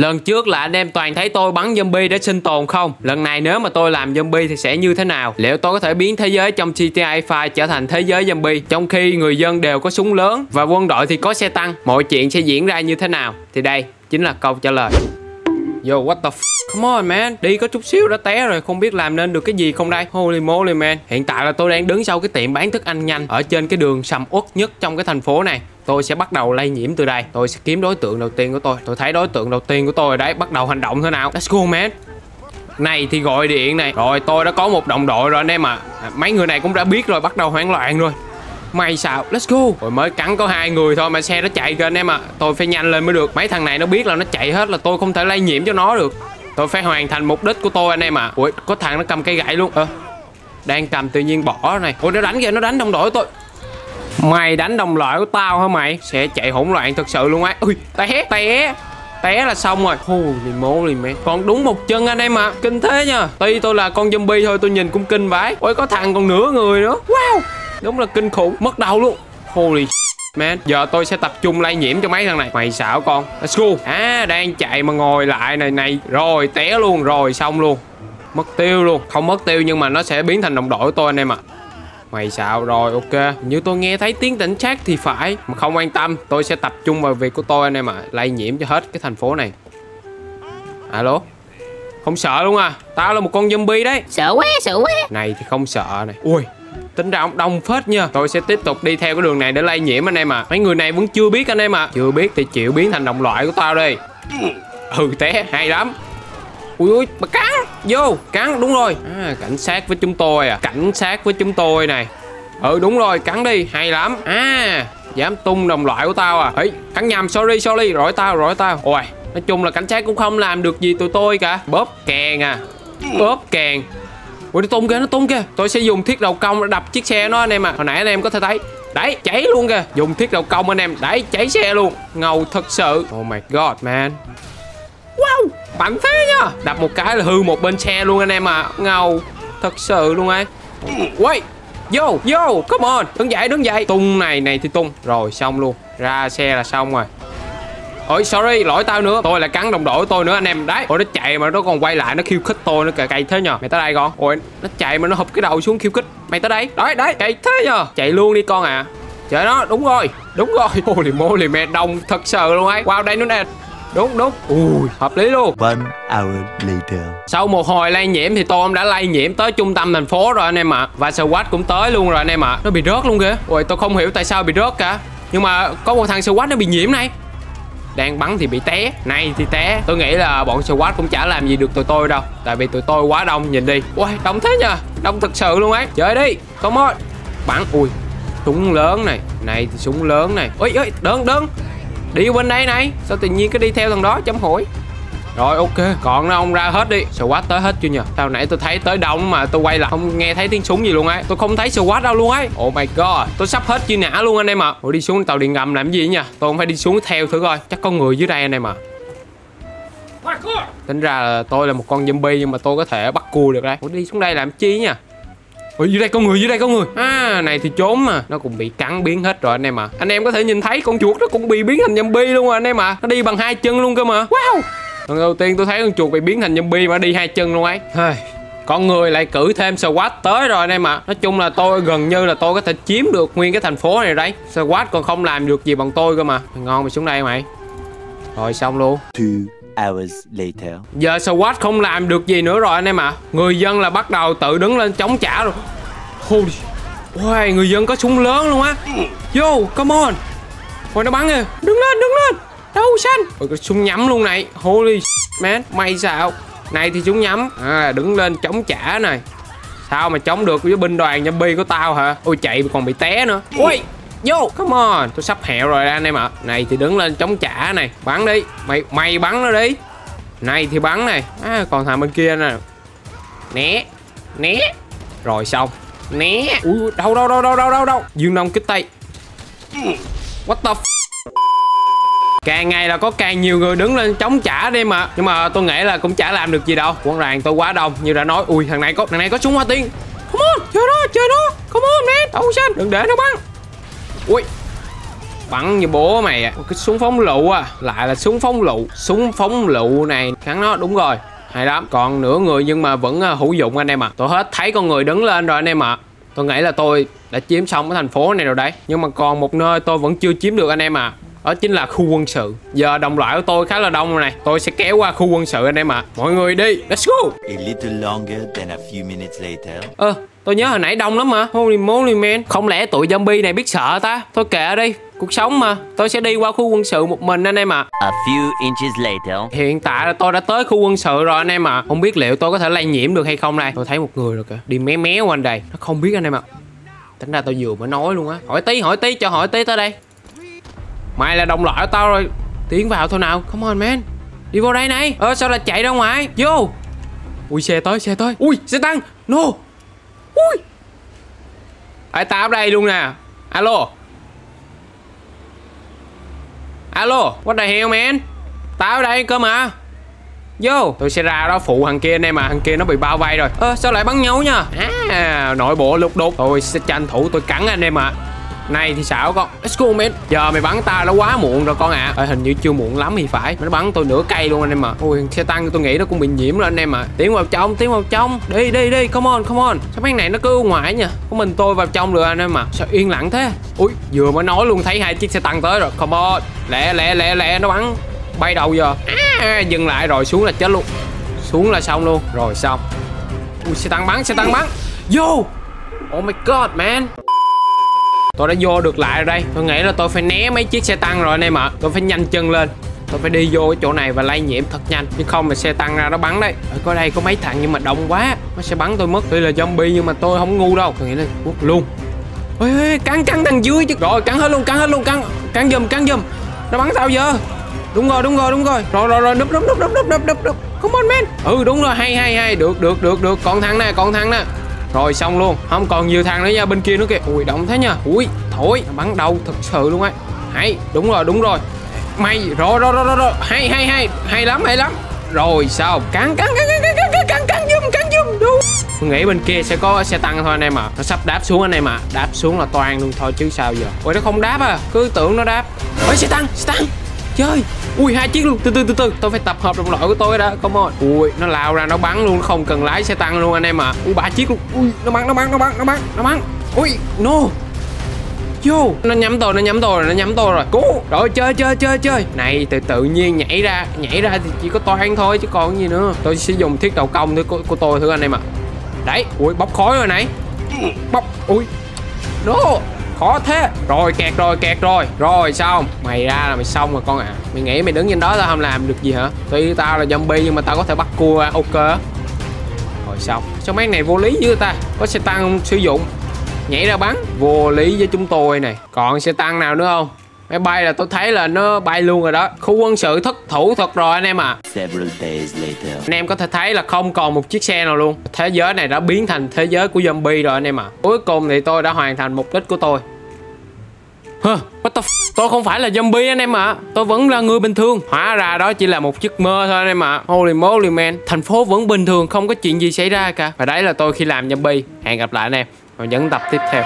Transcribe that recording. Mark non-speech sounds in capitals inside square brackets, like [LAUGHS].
Lần trước là anh em toàn thấy tôi bắn zombie để sinh tồn không? Lần này nếu mà tôi làm zombie thì sẽ như thế nào? Liệu tôi có thể biến thế giới trong GTA 5 trở thành thế giới zombie, Trong khi người dân đều có súng lớn Và quân đội thì có xe tăng? Mọi chuyện sẽ diễn ra như thế nào? Thì đây chính là câu trả lời. Yo, what the f Come on, man. Đi có chút xíu đã té rồi. Không biết làm nên được cái gì không đây? Holy moly, man. Hiện tại là tôi đang đứng sau cái tiệm bán thức ăn nhanh Ở trên cái đường sầm uất nhất trong cái thành phố này. Tôi sẽ bắt đầu lây nhiễm từ đây. Tôi sẽ kiếm đối tượng đầu tiên của tôi. Tôi thấy đối tượng đầu tiên của tôi đấy Bắt đầu hành động thế nào? Let's go, man. Này thì gọi điện này. Rồi, tôi đã có một đồng đội rồi anh em ạ. À. Mấy người này cũng đã biết rồi, Bắt đầu hoảng loạn rồi. May sao Let's go. Rồi mới cắn có hai người thôi mà xe nó chạy kìa anh em ạ. À. Tôi phải nhanh lên mới được. Mấy thằng này nó biết là nó chạy hết là tôi không thể lây nhiễm cho nó được. Tôi phải hoàn thành mục đích của tôi anh em ạ. À. Ui có thằng nó cầm cây gậy luôn. Ờ Đang cầm tự nhiên bỏ này. Ui nó đánh kìa, nó đánh đồng đội tôi. Mày đánh đồng loại của tao hả mày? Sẽ chạy hỗn loạn thật sự luôn á. Ui té té té là xong rồi. Holy moly mẹ Còn đúng một chân anh em ạ. À. Kinh thế nha Tuy tôi là con zombie thôi tôi nhìn cũng kinh vãi. Ôi có thằng còn nửa người nữa. Wow. Đúng là kinh khủng. Mất đầu luôn. Holy Man, giờ tôi sẽ tập trung lây nhiễm cho mấy thằng này. Mày xảo con. Let's go. À đang chạy mà ngồi lại này này. Rồi té luôn. Rồi xong luôn. Mất tiêu luôn. Không mất tiêu nhưng mà nó sẽ biến thành đồng đội của tôi anh em ạ. à. Mày sao rồi ok. Như tôi nghe thấy tiếng cảnh sát thì phải Mà không quan tâm. Tôi sẽ tập trung vào việc của tôi anh em ạ. À. Lây nhiễm cho hết cái thành phố này. Alo? Không sợ luôn à? Tao là một con zombie đấy. Sợ quá sợ quá. Này thì không sợ này. Ui. Tính ra ông đông phết nha. Tôi sẽ tiếp tục đi theo cái đường này để lây nhiễm anh em à Mấy người này vẫn chưa biết anh em à Chưa biết thì chịu biến thành đồng loại của tao đi. Ừ té hay lắm ui ui mà cắn vô cắn đúng rồi. À, cảnh sát với chúng tôi à. Cảnh sát với chúng tôi này. Ừ đúng rồi cắn đi hay lắm. À dám tung đồng loại của tao à. Ấy cắn nhầm sorry sorry rỗi tao rỗi tao. Ôi nói chung là cảnh sát cũng không làm được gì tụi tôi cả. Bóp kèn à. Bóp kèn. Ui nó tung kìa nó tung kìa. Tôi sẽ dùng thiết đầu công để đập chiếc xe nó anh em à hồi nãy anh em có thể thấy. Đấy cháy luôn kìa. Dùng thiết đầu công anh em. Đấy cháy xe luôn. Ngầu thật sự. Oh my god man mạnh thế nhá. Đập một cái là hư một bên xe luôn anh em à. Ngầu, thật sự luôn ấy. Quay vô vô, come on. Đứng dậy đứng dậy. Tung này này thì tung. Rồi, xong luôn. Ra xe là xong rồi. Ôi, sorry, lỗi tao nữa. Tôi là cắn đồng đội của tôi nữa, anh em. Đấy. Ôi, nó chạy mà nó còn quay lại, nó khiêu khích tôi nó cày cày thế nhờ. Mày tới đây con. Ôi, nó chạy mà nó hụp cái đầu xuống khiêu khích. Mày tới đây. Đấy đấy. Chạy thế nhờ. Chạy luôn đi con à trời nó đúng rồi. Đúng rồi. [LAUGHS] Holy moly, mẹ đông, thật sự luôn ấy. Wow, đây nó nè đúng đúng. Ui. Hợp lý luôn. One hour later. sau một hồi lây nhiễm thì tôi đã lây nhiễm tới trung tâm thành phố rồi anh em ạ. À. và SWAT cũng tới luôn rồi anh em ạ. À. nó bị rớt luôn kìa. Ui tôi không hiểu tại sao bị rớt cả. Nhưng mà có một thằng SWAT nó bị nhiễm này. Đang bắn thì bị té. Này thì té. Tôi nghĩ là bọn SWAT cũng chả làm gì được tụi tôi đâu. Tại vì tụi tôi quá đông nhìn đi. Ui đông thế nhờ. Đông thực sự luôn ấy. Chơi đi. Come on. Bắn. Ui. Súng lớn này. Này thì súng lớn này. Ui ui đơn đơn đi bên đây này. Sao tự nhiên cứ đi theo thằng đó chấm hỏi? Rồi ok. Còn nó ông ra hết đi. SWAT tới hết chưa nhờ? Sao nãy tôi thấy tới đông mà tôi quay lại. Không nghe thấy tiếng súng gì luôn ấy. Tôi không thấy SWAT đâu luôn ấy. Oh my god. Tôi sắp hết chi nã luôn anh em ạ. À. ủa đi xuống tàu điện ngầm làm gì nha tôi không phải đi xuống theo thử coi. Chắc có người dưới đây anh em à tính ra là tôi là một con zombie nhưng mà tôi có thể bắt cua được đây. Ủa đi xuống đây làm chi nha Ủa dưới đây có người dưới đây có người. À này thì trốn mà. Nó cũng bị cắn biến hết rồi anh em à Anh em có thể nhìn thấy con chuột nó cũng bị biến thành zombie luôn rồi anh em à Nó đi bằng hai chân luôn cơ mà. Wow! Lần đầu tiên tôi thấy con chuột bị biến thành zombie mà đi hai chân luôn ấy. Con người lại cử thêm SWAT tới rồi anh em ạ. À. Nói chung là tôi gần như là tôi có thể chiếm được nguyên cái thành phố này đấy. SWAT còn không làm được gì bằng tôi cơ mà. Ngon mày xuống đây mày. Rồi xong luôn hours later. Giờ SWAT không làm được gì nữa rồi anh em ạ. À. Người dân là bắt đầu tự đứng lên chống trả rồi Holy Wow, người dân có súng lớn luôn á. Yo, come on. Ôi nó bắn kìa. Đứng lên, đứng lên. Đâu xanh Ôi có súng nhắm luôn này. Holy man. May sao? Này thì súng nhắm. À đứng lên chống trả này. Sao mà chống được với binh đoàn zombie của tao hả? Ôi chạy còn bị té nữa. Ôi Vô Come on. Tôi sắp hẹo rồi anh em ạ. Này thì đứng lên chống trả này. Bắn đi. Mày mày bắn nó đi. Này thì bắn này. À, Còn thằng bên kia nè. Né. Né. Rồi xong. Né. Ui đâu đâu đâu đâu đâu đâu đâu. Dương Đông kích tay. What the f Càng ngày là có càng nhiều người đứng lên chống trả đi mà Nhưng mà tôi nghĩ là cũng chả làm được gì đâu. Quân đoàn tôi quá đông. Như đã nói. Ui thằng này có thằng này có súng hoa tiên. Come on Chơi đó chơi đó. Come on man. Đâu xanh Đừng để nó bắn. Ui. Bắn như bố mày à cái súng phóng lựu à. Lại là súng phóng lựu. Súng phóng lựu này. Gắn nó đúng rồi. Hay lắm. Còn nửa người nhưng mà vẫn uh, hữu dụng anh em ạ. Tôi hết thấy con người đứng lên rồi anh em ạ. Tôi nghĩ là tôi đã chiếm xong cái thành phố này rồi đấy. Nhưng mà còn một nơi tôi vẫn chưa chiếm được anh em ạ. Đó chính là khu quân sự. Giờ đồng loại của tôi khá là đông rồi này. Tôi sẽ kéo qua khu quân sự anh em ạ. Mọi người đi. Let's go. A little longer than a few minutes later. ơ tôi nhớ hồi nãy đông lắm mà. Holy moly man. Không lẽ tụi zombie này biết sợ ta? Thôi kệ đi cuộc sống mà. Tôi sẽ đi qua khu quân sự một mình anh em ạ. A few inches later. Hiện tại là tôi đã tới khu quân sự rồi anh em ạ. Không biết liệu tôi có thể lây nhiễm được hay không đây. Tôi thấy một người rồi kìa. Đi mé mé quanh đây. Nó không biết anh em ạ. Tính ra tôi vừa mới nói luôn á. Hỏi tí hỏi tí cho hỏi tí tới đây. Mày là đồng loại của tao rồi. Tiến vào thôi nào. Come on man. Đi vô đây này. Ơ sao lại chạy ra ngoài? Vô. Ui xe tới xe tới. Ui xe tăng. No Ui. Tao ở đây luôn nè. Alo. Alo What the hell man? Tao ở đây cơ mà. Vô. Tôi sẽ ra đó phụ thằng kia anh em mà Thằng kia nó bị bao vây rồi. Ơ sao lại bắn nhau nha? À nội bộ lục đục. Tôi sẽ tranh thủ tôi cắn anh em ạ này thì sao con Let's go man Giờ mày bắn tao đã quá muộn rồi con ạ. À. Hình như chưa muộn lắm thì phải. Nó bắn tôi nửa cây luôn anh em ạ. Ui xe tăng tôi nghĩ nó cũng bị nhiễm rồi anh em ạ. Tiến vào trong tiến vào trong. Đi đi đi. Come on come on. Sao mấy này nó cứ ngoài nha Có mình tôi vào trong được anh em ạ. Sao yên lặng thế? Ui vừa mới nói luôn thấy hai chiếc xe tăng tới rồi. Come on. Lẹ lẹ lẹ lẹ nó bắn. Bay đầu giờ. À, Dừng lại rồi xuống là chết luôn. Xuống là xong luôn. Rồi xong. Ui xe tăng bắn xe tăng bắn. Vô. Oh my god man tôi đã vô được lại rồi đây. Tôi nghĩ là tôi phải né mấy chiếc xe tăng rồi anh em ạ. Tôi phải nhanh chân lên. Tôi phải đi vô cái chỗ này và lây nhiễm thật nhanh. Chứ không mà xe tăng ra nó bắn đấy. Ở coi đây có mấy thằng nhưng mà đông quá. Nó sẽ bắn tôi mất. Tuy là zombie nhưng mà tôi không ngu đâu. Tôi nghĩ là quất luôn. Ôi, ôi cắn cắn thằng dưới chứ. Rồi cắn hết luôn cắn hết luôn cắn cắn giùm cắn giùm. Nó bắn sao giờ. Đúng rồi đúng rồi đúng rồi. Rồi rồi rồi núp núp núp núp núp núp núp. Không on man. Ừ đúng rồi. Hay hay hay. Được được được được. Còn thằng nè còn thằng nè rồi xong luôn. Không còn nhiều thằng nữa nha Bên kia nữa kìa. Ui động thế nha. Ui thổi bắn đầu thật sự luôn ấy, Hay đúng rồi đúng rồi. Mày rồi rồi rồi rồi, rồi. Hay hay hay. Hay lắm hay lắm. Rồi sao? Cắn cắn cắn cắn cắn cắn cắn cắn dùm cắn dùm đúng. Tôi nghĩ bên kia sẽ có xe tăng thôi anh em ạ. À. Nó sắp đáp xuống anh em ạ. À. Đáp xuống là toàn luôn thôi chứ sao giờ. Ôi nó không đáp à. Cứ tưởng nó đáp. Ôi xe tăng xe tăng. Chơi. Ui hai chiếc luôn. Từ từ từ từ. Tôi phải tập hợp đồng đội của tôi đã Come on. Ui nó lao ra nó bắn luôn. Nó không cần lái xe tăng luôn anh em ạ. À. Ui ba chiếc luôn. Ui nó bắn nó bắn nó bắn nó bắn nó bắn. Ui no. Vô. Nó nhắm tôi nó nhắm tôi rồi nó nhắm tôi rồi. Cố. Rồi chơi chơi chơi chơi. Này từ tự nhiên nhảy ra Nhảy ra thì chỉ có toan thôi chứ còn gì nữa. Tôi sẽ dùng thiết đầu công của, của tôi thử anh em ạ. À. Đấy. Ui bốc khói rồi này. Bốc Ui. No khó thế. Rồi, kẹt rồi kẹt rồi. Rồi, xong. Mày ra là mày xong rồi con ạ. À. mày nghĩ mày đứng trên đó tao không làm được gì hả? Tuy tao là zombie nhưng mà tao có thể bắt cua, ok. Rồi, xong. Sao mấy này vô lý với ta? Có xe tăng sử dụng. Nhảy ra bắn. Vô lý với chúng tôi này. Còn xe tăng nào nữa không? Máy bay là tôi thấy là nó bay luôn rồi đó. Khu quân sự thất thủ thật rồi anh em à anh em có thể thấy là không còn một chiếc xe nào luôn. Thế giới này đã biến thành thế giới của zombie rồi anh em à cuối cùng thì tôi đã hoàn thành mục đích của tôi. Hơ, what the f- Tôi không phải là zombie anh em ạ. Tôi vẫn là người bình thường. Hóa ra đó chỉ là một giấc mơ thôi anh em ạ. Holy moly man. Thành phố vẫn bình thường Không có chuyện gì xảy ra cả. Và đấy là tôi khi làm zombie. Hẹn gặp lại anh em Vào những tập tiếp theo